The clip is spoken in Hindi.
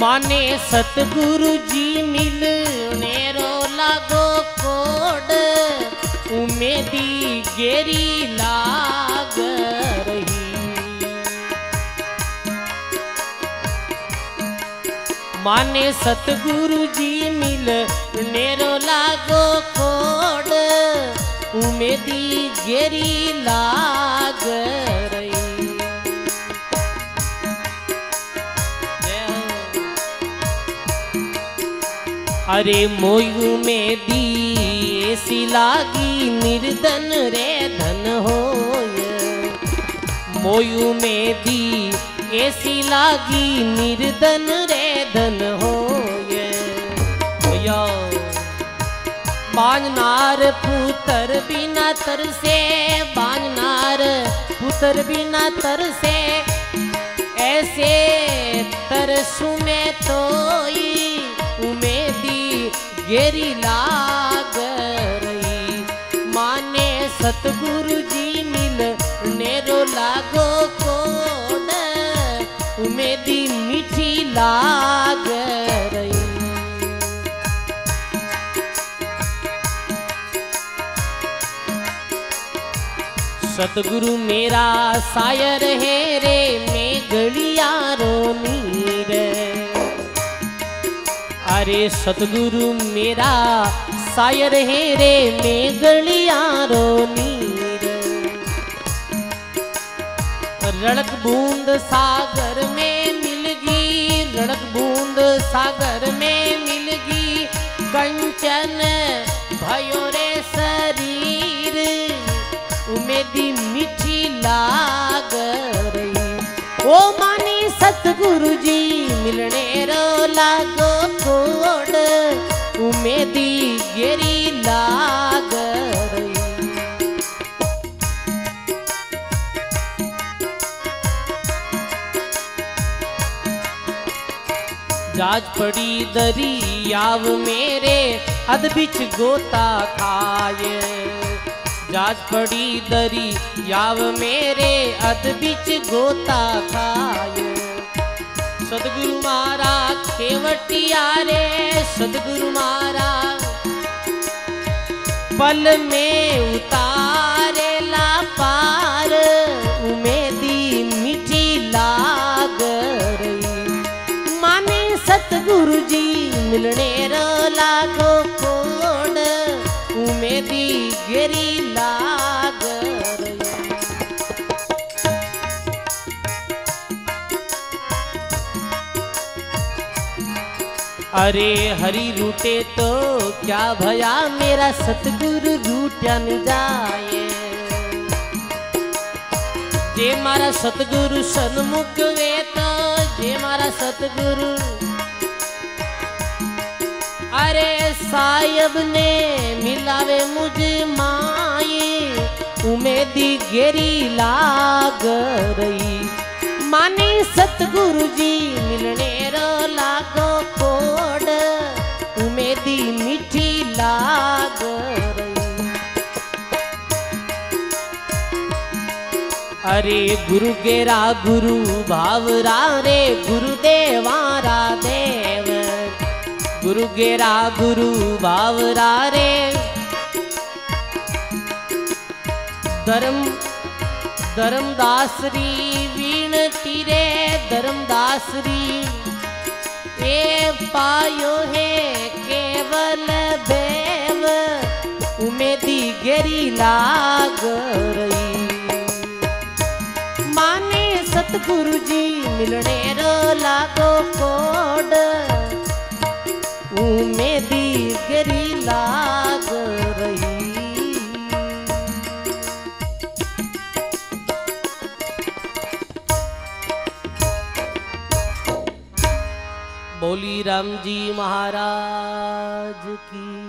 माने सतगुरु जी मिल नेरो लागो कोड। उमेदी गेरी लाग रही। माने सतगुरु जी मिल नेरो लागो कोड। उमेदी गेरी लाग रही अरे मोयू में दी ऐसी लागी निर्धन रे धन होय। मोयू में दी ऐसी लागी निर्धन रे धन होया। बांजनार पुत्र बिना तरसे बांजनार पुत्र बिना तरसे ऐसे तरसू उमेदी लाग रही। माने सतगुरु जी मिल नेरो लागो कोड। उमेदी मीठी लाग रही। सतगुरु मेरा सायर है रे, मैं गलियारो नीर अरे सतगुरु मेरा, सायर है रे मैं गलियारो नीर। रड़क बूंद सागर में मिलगी रड़क बूंद सागर में मिलगी, कंचन भयो रे शरीर, उमेदी मीठी लाग रही। ओ मानी सतगुरु जी मिलने रो लागो। जाज पड़ी दरियाव मेरे अद बिच गोता खाए। जाज पड़ी दरी याव मेरे अद बिच गोता खाए। सदगुरु मारा खेवटिया रे, सदगुरु मारा पल में उतारे अरे हरी रूटे तो क्या भया मेरा सतगुरु रूटन जाए? जे मारा सतगुरु सन्मुख वे तो जे मारा सतगुरु सायब ने मिलावे मुझे माए उमेदी गेरी लाग रही। माने सतगुरु जी मिलने रो लागो कोड, उमेदी मीठी लाग रही। अरे गुरु गेरा गुरु भावरा रे गुरुदेवारा देव गुरु गेरा गुरु भावरा रे। धर्म, धर्मदासरी वीण तीरे धर्मदासरी। ए पायो है केवल बेव उमेदी गेरी लाग रही। माने सतगुरु जी मिलने रो लागो कोड। उमेदी गरी लाग रही। बोली राम जी महाराज की।